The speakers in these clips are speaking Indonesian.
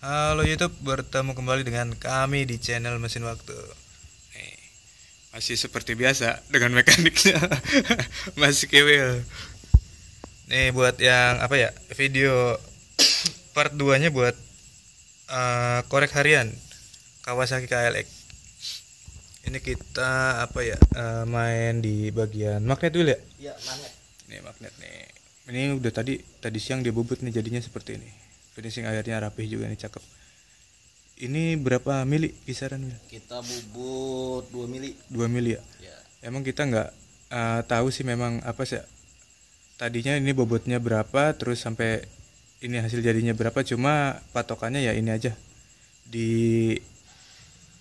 Halo YouTube, bertemu kembali dengan kami di channel Mesin Waktu. Nih, masih seperti biasa dengan mekaniknya masih kewel. Nih buat yang apa ya video part 2 nya buat uh, korek harian Kawasaki KLX. Ini kita apa ya uh, main di bagian magnet dulu ya? Iya, magnet. Nih magnet nih. Ini udah tadi tadi siang dia bubut nih jadinya seperti ini finishing airnya rapih juga nih cakep ini berapa mili kisaran Wil? Kita bubut 2 mili. 2 mili ya? Ya. Emang kita nggak uh, tahu sih memang apa sih tadinya ini bobotnya berapa terus sampai ini hasil jadinya berapa cuma patokannya ya ini aja di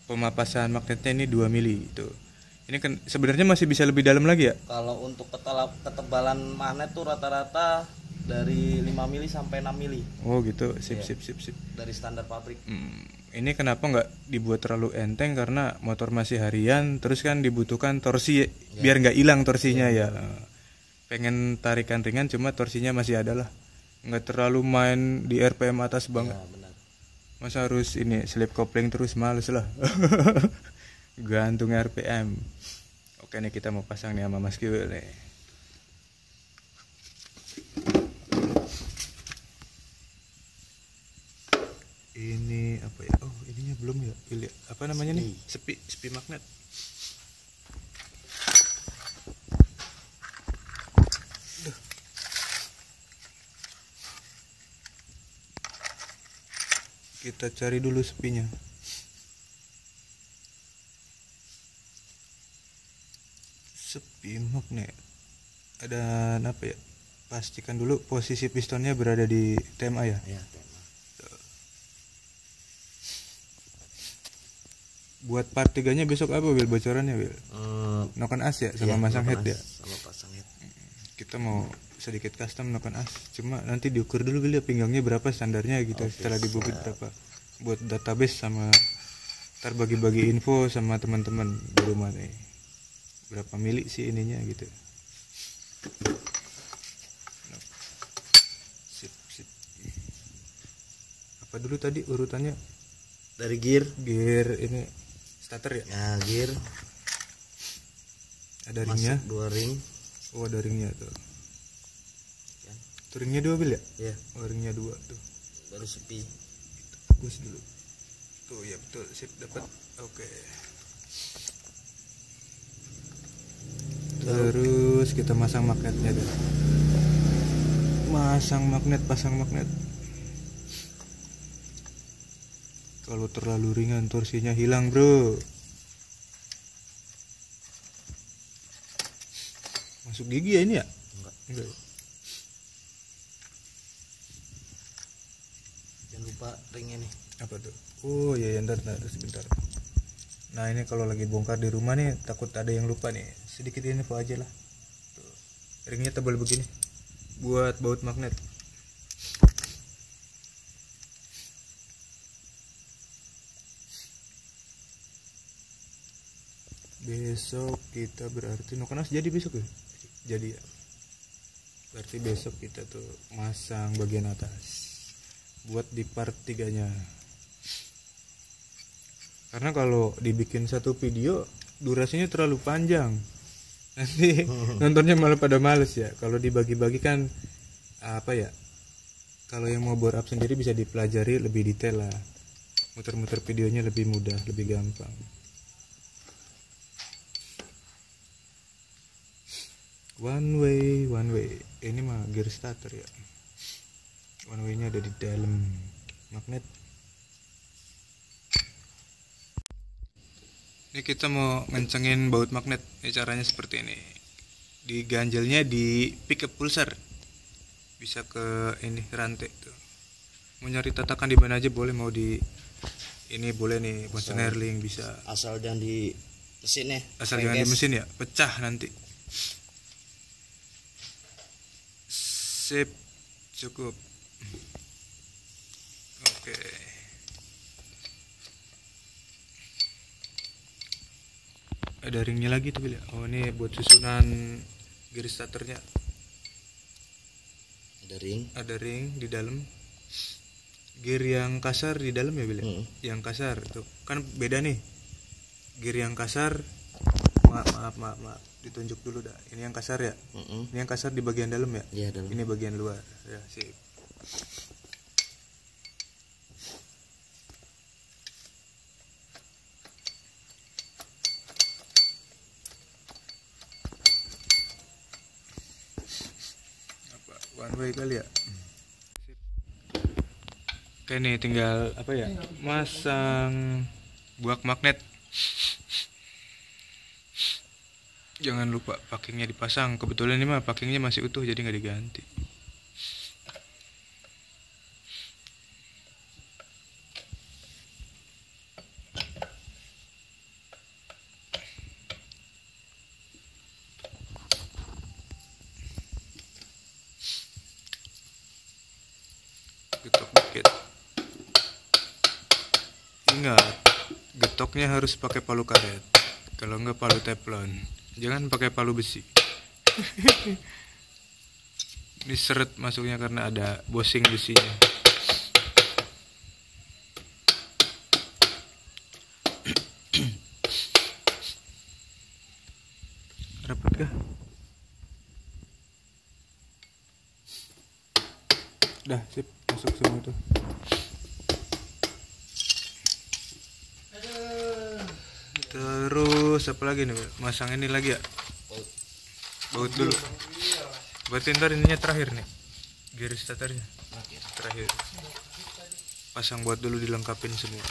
pemapasan magnetnya ini 2 mili itu ini kan sebenarnya masih bisa lebih dalam lagi ya Kalau untuk ketebalan magnet tuh rata-rata dari 5 mili sampai 6 mili. Oh gitu. Sip Iya. sip sip sip. Dari standar pabrik. Hmm, ini kenapa nggak dibuat terlalu enteng? Karena motor masih harian terus kan dibutuhkan torsi biar nggak hilang torsinya ya. pengen tarikan ringan cuma torsinya masih ada lah. Nggak terlalu main di RPM atas banget. Ya, benar. masa harus ini slip kopling terus males lah. Gantung RPM oke nih kita mau pasang nih sama Mas Kiwil nih ini apa ya? Oh ininya belum ya? Pilih, apa namanya nih? Sepi. Sepi magnet. Kita cari dulu sepinya. Sepi magnet. Ada apa ya? Pastikan dulu posisi pistonnya berada di TMA ya? Ya, tema. Buat part 3 nya besok apa Wil? Bocorannya Wil? Eh, noken as ya sama iya, masang head ya? Sama pasang head. kita mau sedikit custom noken as. Cuma nanti diukur dulu Wil ya pinggangnya berapa standarnya gitu setelah dibubit berapa. Buat database sama ntar bagi-bagi info sama teman-teman di rumah nih. Berapa milik sih ininya gitu. Sip sip. Apa dulu tadi urutannya? Dari gear. gear ini starter ya? Ya, gear. ada ringnya? Masuk dua ring. oh ada ringnya tuh. Kan? tuh ringnya dua bil ya? Ya, oh ringnya dua tuh. Baru sepi. bagus dulu. Tuh ya betul. Sip dapat oke. Terus kita masang magnetnya deh masang magnet pasang magnet kalau terlalu ringan torsinya hilang bro. Masuk gigi ya ini ya? Enggak. enggak ya? Jangan lupa ringnya nih. apa tuh? Oh iya ya ntar, ntar sebentar. Nah ini kalau lagi bongkar di rumah nih takut ada yang lupa nih. Sedikit info aja lah. Tuh ringnya tebal begini. Buat baut magnet besok kita berarti nokenas jadi besok ya? Jadi ya? Berarti besok kita tuh masang bagian atas buat di part 3 nya karena kalau dibikin satu video durasinya terlalu panjang. Nanti nontonnya malah pada males ya. Kalau dibagi-bagi kan apa ya kalau yang mau up sendiri bisa dipelajari lebih detail lah. Muter-muter videonya lebih mudah lebih gampang one way one way. Ini mah gear starter ya. One way nya ada di dalam magnet. Ini kita mau ngencengin baut magnet. Ini caranya seperti ini. Diganjelnya di pickup pulsar. Bisa ke ini rantai tuh. Mau nyari tatakan di mana aja boleh. Mau di ini boleh nih Boston Airlink bisa. Asal jangan di mesin ya. asal jangan di mesin ya pecah nanti sip cukup oke ada ringnya lagi tuh Bil, ya? oh ini buat susunan garis starternya Ada ring. ada ring di dalam gear yang kasar di dalam ya Bil ya? Mm. yang kasar tuh kan beda nih gear yang kasar maaf maaf maaf, maaf. ditunjuk dulu dah ini yang kasar ya Mm-mm. ini yang kasar di bagian dalam ya Iya dalam. ini bagian luar ya sip apa one way kali ya Sip. oke nih tinggal apa ya masang buak magnet jangan lupa packingnya dipasang. Kebetulan ini mah packingnya masih utuh jadi nggak diganti. Getok dikit. Ingat getoknya harus pakai palu karet. Kalau nggak palu teflon jangan pakai palu besi. Ini seret masuknya karena ada bosing besinya rapat kah dah sip masuk semua tuh terus apa lagi nih Bel? masang ini lagi ya? Baut. Dulu. Berarti ntar ininya terakhir nih garis starternya terakhir. Pasang buat dulu dilengkapin semua.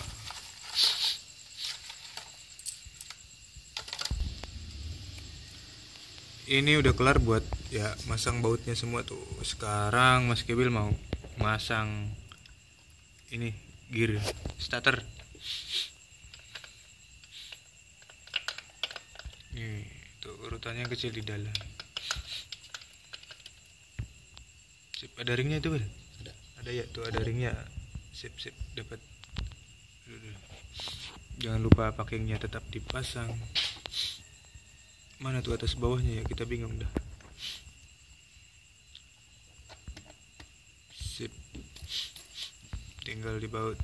Ini udah kelar buat ya masang bautnya semua tuh. Sekarang Mas Kebil mau masang ini gear starter nih tuh urutannya kecil di dalam. Sip ada ringnya itu Bil? Ada. ada ya tuh ada ringnya. Sip sip dapat. Jangan lupa packingnya tetap dipasang. Mana tuh atas bawahnya ya? Kita bingung dah. Sip. Tinggal dibaut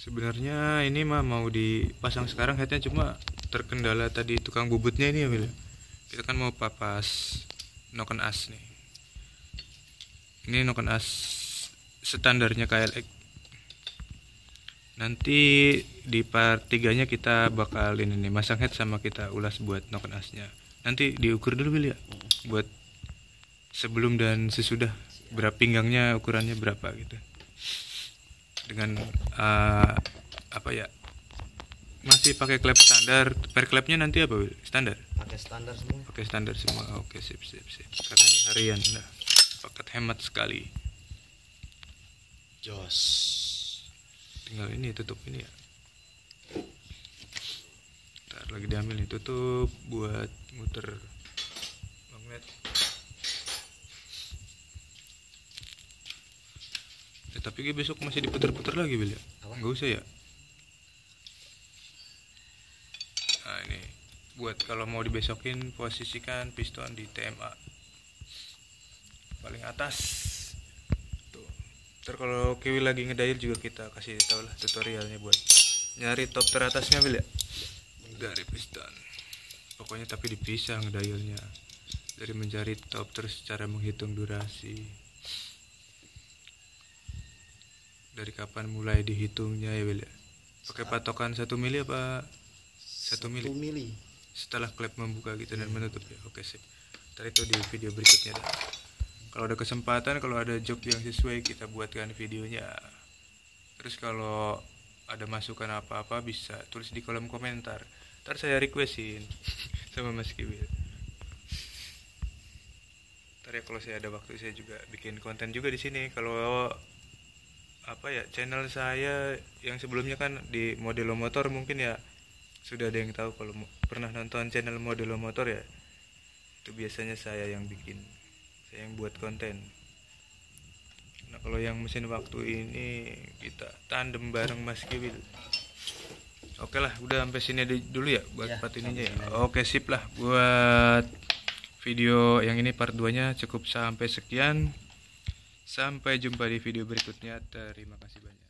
sebenarnya ini mah mau dipasang sekarang headnya cuma terkendala tadi tukang bubutnya ini ya Wil kita kan mau papas noken as nih. Ini noken as standarnya KLX nanti di part 3 nya kita bakal ini nih masang head sama kita ulas buat noken asnya. Nanti diukur dulu Wil ya buat sebelum dan sesudah. Berapa pinggangnya ukurannya berapa gitu dengan eh, apa ya masih pakai klep standar. Per klepnya nanti apa standar? Pakai standar semua. pakai standar semua. Oke sip sip sip. Karena ini harian nah paket hemat sekali. Jos. tinggal ini tutup ini ya. Ntar lagi diambil nih. Tutup buat muter. Magnet ya, tapi Ki, besok masih diputer-puter lagi Bil ya? Nggak usah ya? Nah ini. Buat kalau mau dibesokin posisikan piston di TMA paling atas. Tuh. Ntar kalau Kiwi lagi ngedayil juga kita kasih tau lah tutorialnya buat nyari top teratasnya Bil ya? Dari piston. Pokoknya tapi dipisah ngedayilnya dari mencari top terus cara menghitung durasi dari kapan mulai dihitungnya ya ya pakai patokan satu mili apa satu mili? Satu mili. setelah klep membuka gitu dan menutup ya. Oke sip. Ntar itu di video berikutnya dah. Kalau ada kesempatan kalau ada job yang sesuai kita buatkan videonya. Terus kalau ada masukan apa-apa bisa tulis di kolom komentar. Ntar saya requestin sama Mas Kiwil. Ntar ya kalau saya ada waktu saya juga bikin konten juga di sini. Kalau apa ya channel saya yang sebelumnya kan di modelo motor mungkin ya sudah ada yang tahu kalau pernah nonton channel modelo motor ya? Itu biasanya saya yang bikin saya yang buat konten. Nah kalau yang mesin waktu ini kita tandem bareng Mas Kiwil. Oke lah udah sampai sini dulu ya buat Ya, part ininya ya? oke sip lah buat video yang ini part 2 nya cukup sampai sekian Sampai jumpa di video berikutnya. Terima kasih banyak.